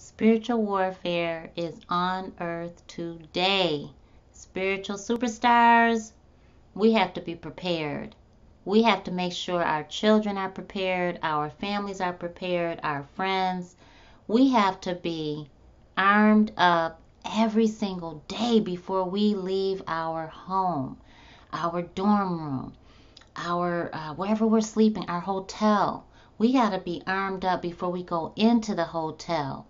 Spiritual warfare is on earth today. Spiritual superstars, we have to be prepared. We have to make sure our children are prepared, our families are prepared, our friends. We have to be armed up every single day before we leave our home, our dorm room, our uh, wherever we're sleeping, our hotel. We got to be armed up before we go into the hotel.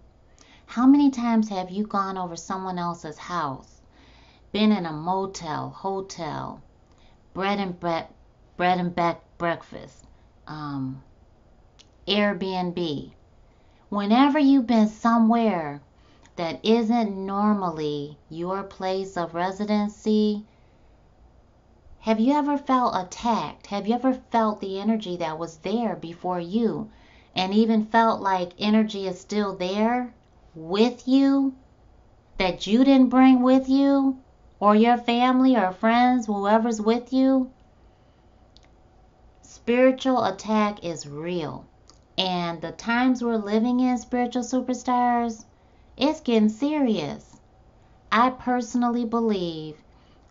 How many times have you gone over someone else's house, been in a motel, hotel, bread and bread, bread and back breakfast, um, Airbnb? Whenever you've been somewhere that isn't normally your place of residency, have you ever felt attacked? Have you ever felt the energy that was there before you and even felt like energy is still there with you that you didn't bring with you or your family or friends, whoever's with you? Spiritual attack is real. And the times we're living in, spiritual superstars, it's getting serious. I personally believe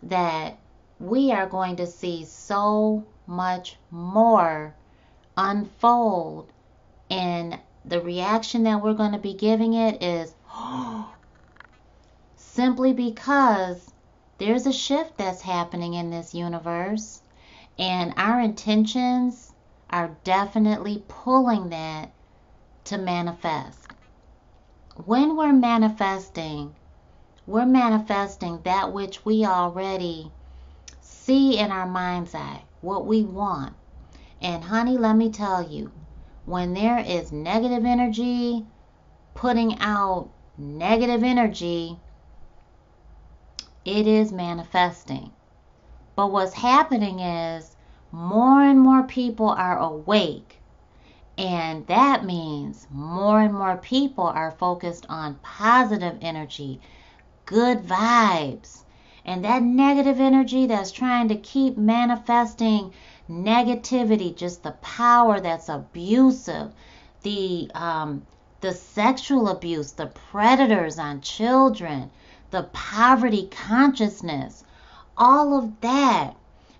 that we are going to see so much more unfold the reaction that we're going to be giving it is simply because there's a shift that's happening in this universe and our intentions are definitely pulling that to manifest. When we're manifesting, we're manifesting that which we already see in our mind's eye what we want. And honey, let me tell you, when there is negative energy putting out negative energy, it is manifesting. But what's happening is more and more people are awake. And that means more and more people are focused on positive energy, good vibes, and that negative energy that's trying to keep manifesting negativity, just the power that's abusive, the um, the sexual abuse, the predators on children, the poverty consciousness, all of that.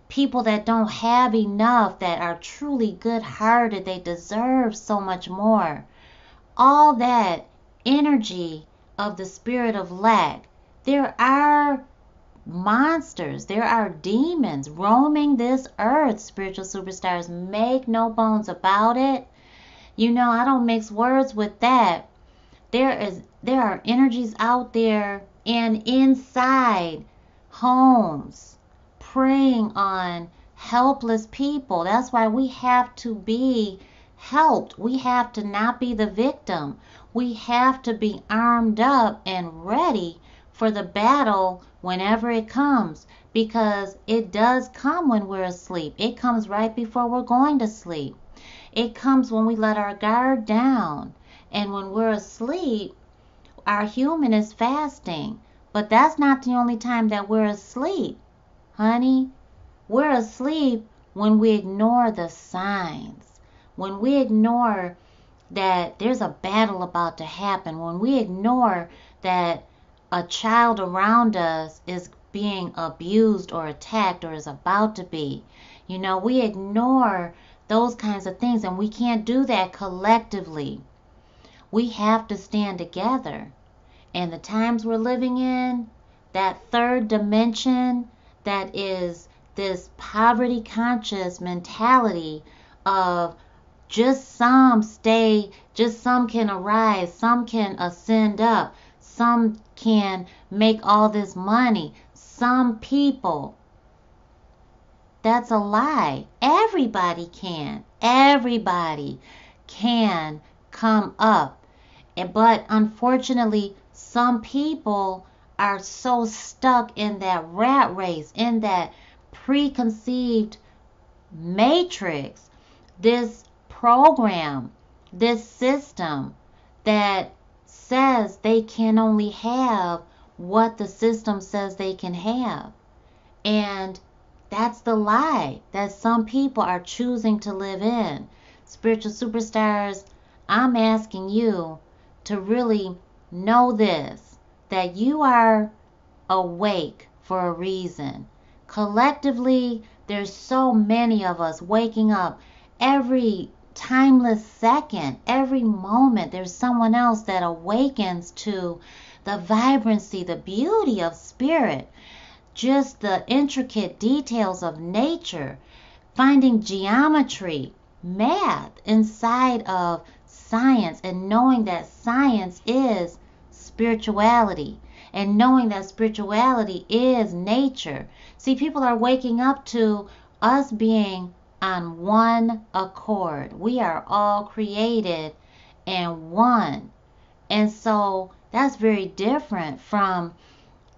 People that don't have enough, that are truly good hearted, they deserve so much more. All that energy of the spirit of lack. There are monsters. There are demons roaming this earth, spiritual superstars. Make no bones about it. You know, I don't mix words with that. There is there are energies out there and inside homes preying on helpless people. That's why we have to be helped. We have to not be the victim. We have to be armed up and ready for the battle whenever it comes because it does come when we're asleep. It comes right before we're going to sleep. It comes when we let our guard down. And when we're asleep, our human is fasting. But that's not the only time that we're asleep, honey. We're asleep when we ignore the signs, when we ignore that there's a battle about to happen, when we ignore that a child around us is being abused or attacked or is about to be. You know, we ignore those kinds of things and we can't do that collectively. We have to stand together. And the times we're living in, that third dimension that is this poverty conscious mentality of just some stay, just some can arise, some can ascend up, some can make all this money. Some people. That's a lie. Everybody can. Everybody can come up. But unfortunately, some people are so stuck in that rat race, in that preconceived matrix, this program, this system that says they can only have what the system says they can have. And that's the lie that some people are choosing to live in. Spiritual superstars, I'm asking you to really know this that you are awake for a reason. Collectively, there's so many of us waking up every timeless second, every moment. There's someone else that awakens to the vibrancy, the beauty of spirit, just the intricate details of nature, finding geometry, math inside of science, and knowing that science is spirituality, and knowing that spirituality is nature. See, people are waking up to us being on one accord. We are all created and one. And so that's very different from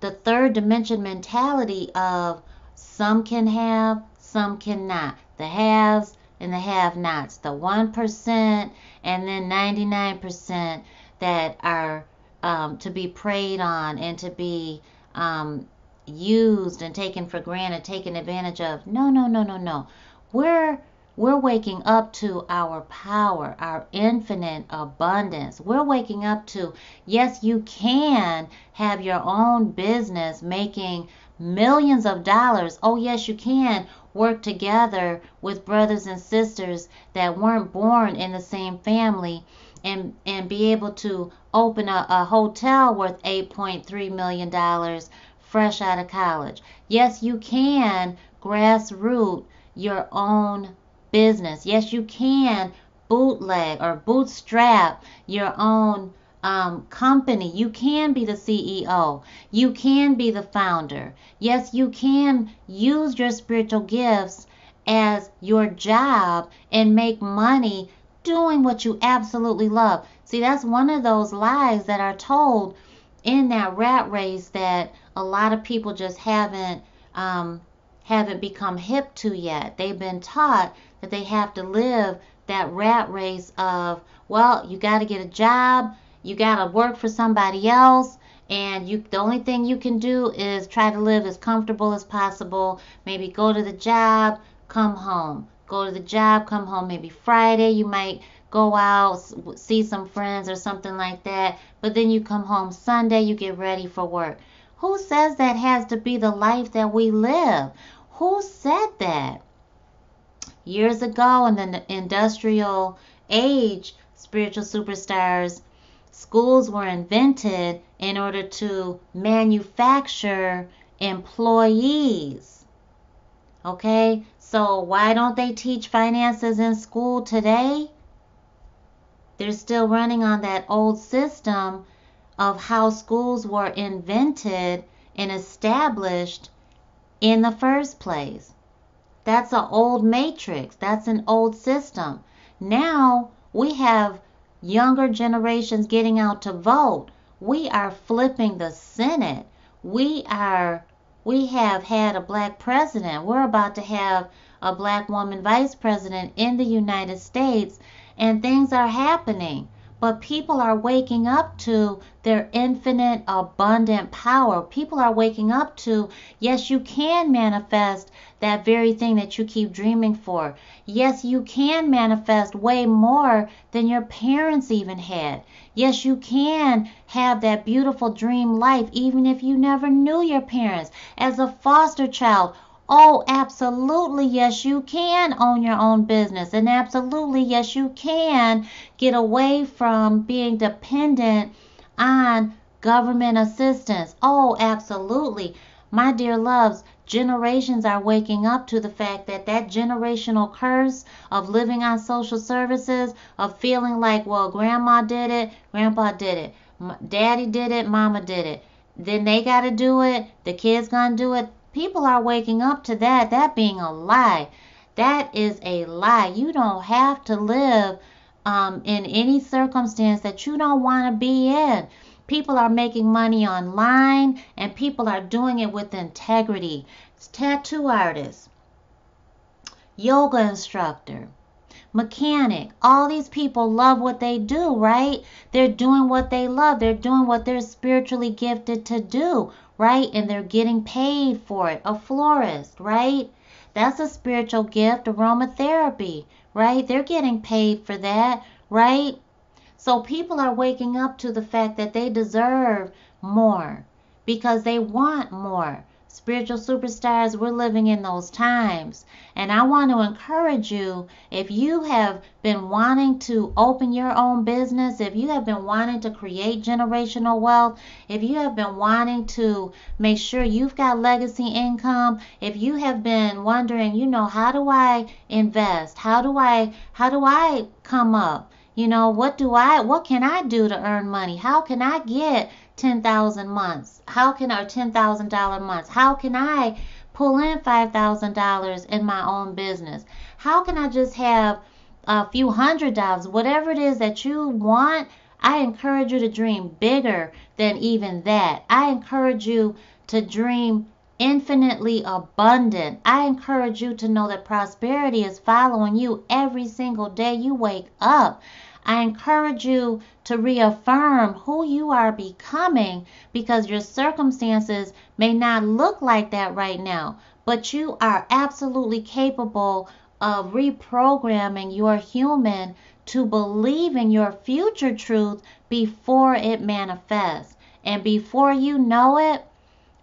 the third dimension mentality of some can have, some cannot. The haves and the have nots. The 1% and then 99% that are um, to be preyed on and to be um, used and taken for granted, taken advantage of. No, no, no, no, no. We're we're waking up to our power, our infinite abundance. We're waking up to, yes, you can have your own business making millions of dollars. Oh, yes, you can work together with brothers and sisters that weren't born in the same family and, and be able to open a, a hotel worth $8.3 million fresh out of college. Yes, you can grassroot your own business. Yes, you can bootleg or bootstrap your own um, company. You can be the CEO. You can be the founder. Yes, you can use your spiritual gifts as your job and make money doing what you absolutely love. See, that's one of those lies that are told in that rat race that a lot of people just haven't um, haven't become hip to yet. They've been taught that they have to live that rat race of, well, you got to get a job, you got to work for somebody else, and you the only thing you can do is try to live as comfortable as possible. Maybe go to the job, come home. Go to the job, come home. Maybe Friday you might go out, see some friends or something like that. But then you come home Sunday, you get ready for work. Who says that has to be the life that we live? Who said that? Years ago in the industrial age, spiritual superstars, schools were invented in order to manufacture employees. Okay, so why don't they teach finances in school today? They're still running on that old system of how schools were invented and established in the first place. That's an old matrix. That's an old system. Now we have younger generations getting out to vote. We are flipping the Senate. We are we have had a black president. We're about to have a black woman vice president in the United States and things are happening. But people are waking up to their infinite, abundant power. People are waking up to, yes, you can manifest that very thing that you keep dreaming for. Yes, you can manifest way more than your parents even had. Yes, you can have that beautiful dream life even if you never knew your parents. As a foster child, Oh, absolutely, yes, you can own your own business. And absolutely, yes, you can get away from being dependent on government assistance. Oh, absolutely. My dear loves, generations are waking up to the fact that that generational curse of living on social services, of feeling like, well, grandma did it, grandpa did it, daddy did it, mama did it. Then they got to do it, the kids going to do it People are waking up to that, that being a lie. That is a lie. You don't have to live um, in any circumstance that you don't want to be in. People are making money online and people are doing it with integrity. Tattoo artists, yoga instructor, mechanic. All these people love what they do, right? They're doing what they love. They're doing what they're spiritually gifted to do, right? And they're getting paid for it. A florist, right? That's a spiritual gift, aromatherapy, right? They're getting paid for that, right? So people are waking up to the fact that they deserve more because they want more. Spiritual superstars, we're living in those times. And I want to encourage you if you have been wanting to open your own business, if you have been wanting to create generational wealth, if you have been wanting to make sure you've got legacy income, if you have been wondering, you know, how do I invest? How do I how do I come up? You know, what do I what can I do to earn money? How can I get 10,000 months? How can our $10,000 months? How can I pull in $5,000 in my own business? How can I just have a few hundred dollars? Whatever it is that you want, I encourage you to dream bigger than even that. I encourage you to dream infinitely abundant. I encourage you to know that prosperity is following you every single day you wake up. I encourage you to reaffirm who you are becoming because your circumstances may not look like that right now, but you are absolutely capable of reprogramming your human to believe in your future truth before it manifests. And before you know it,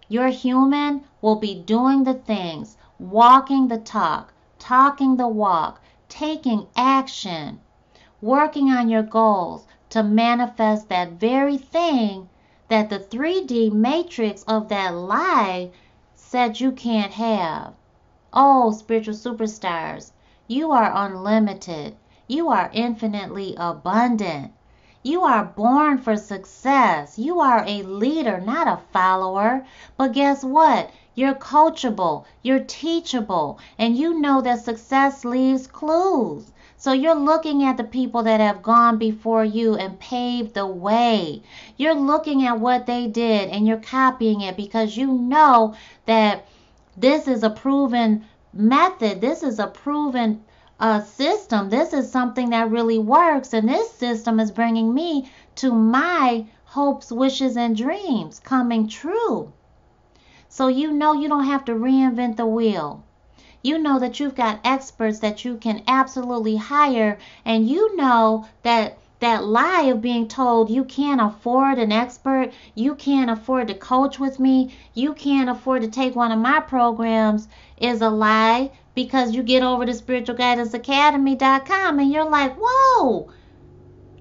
your human will be doing the things, walking the talk, talking the walk, taking action working on your goals to manifest that very thing that the 3D matrix of that lie said you can't have. Oh, spiritual superstars, you are unlimited. You are infinitely abundant. You are born for success. You are a leader, not a follower. But guess what? You're coachable, you're teachable, and you know that success leaves clues. So you're looking at the people that have gone before you and paved the way. You're looking at what they did and you're copying it because you know that this is a proven method. This is a proven uh, system. This is something that really works. And this system is bringing me to my hopes, wishes, and dreams coming true. So you know you don't have to reinvent the wheel you know that you've got experts that you can absolutely hire and you know that that lie of being told you can't afford an expert, you can't afford to coach with me, you can't afford to take one of my programs is a lie because you get over to spiritualguidanceacademy.com and you're like, "Whoa!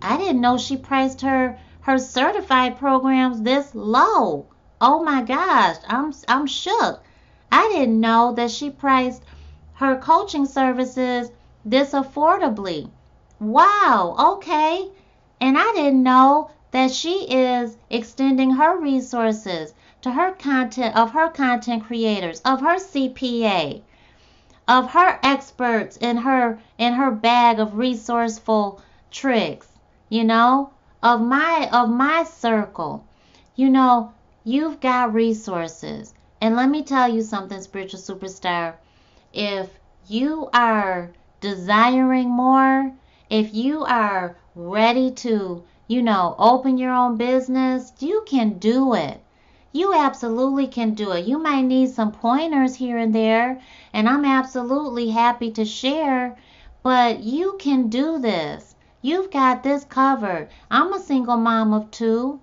I didn't know she priced her her certified programs this low. Oh my gosh, I'm I'm shook. I didn't know that she priced her coaching services this affordably. Wow, okay. And I didn't know that she is extending her resources to her content of her content creators, of her CPA, of her experts in her in her bag of resourceful tricks, you know, of my of my circle. You know, you've got resources. And let me tell you something, spiritual superstar. If you are desiring more, if you are ready to, you know, open your own business, you can do it. You absolutely can do it. You might need some pointers here and there, and I'm absolutely happy to share, but you can do this. You've got this covered. I'm a single mom of two,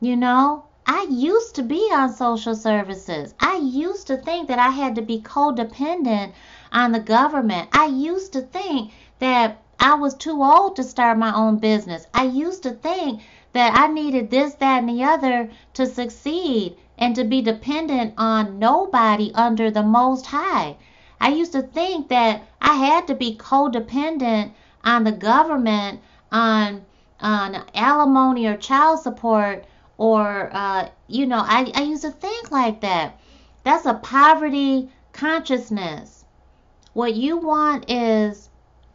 you know, I used to be on social services. I used to think that I had to be codependent on the government. I used to think that I was too old to start my own business. I used to think that I needed this, that, and the other to succeed and to be dependent on nobody under the Most High. I used to think that I had to be codependent on the government, on on alimony or child support or uh, you know I, I used to think like that. That's a poverty consciousness. What you want is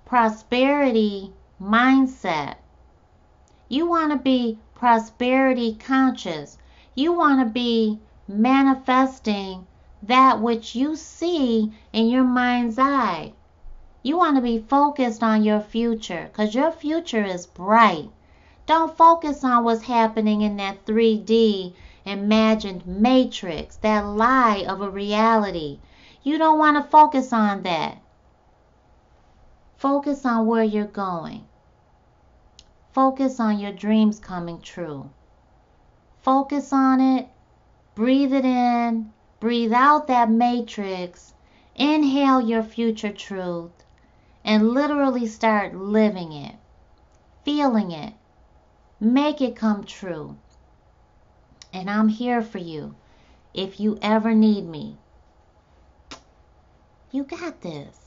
prosperity mindset. You want to be prosperity conscious. You want to be manifesting that which you see in your mind's eye. You want to be focused on your future because your future is bright don't focus on what's happening in that 3D imagined matrix, that lie of a reality. You don't want to focus on that. Focus on where you're going. Focus on your dreams coming true. Focus on it. Breathe it in. Breathe out that matrix. Inhale your future truth and literally start living it, feeling it. Make it come true. And I'm here for you if you ever need me. You got this.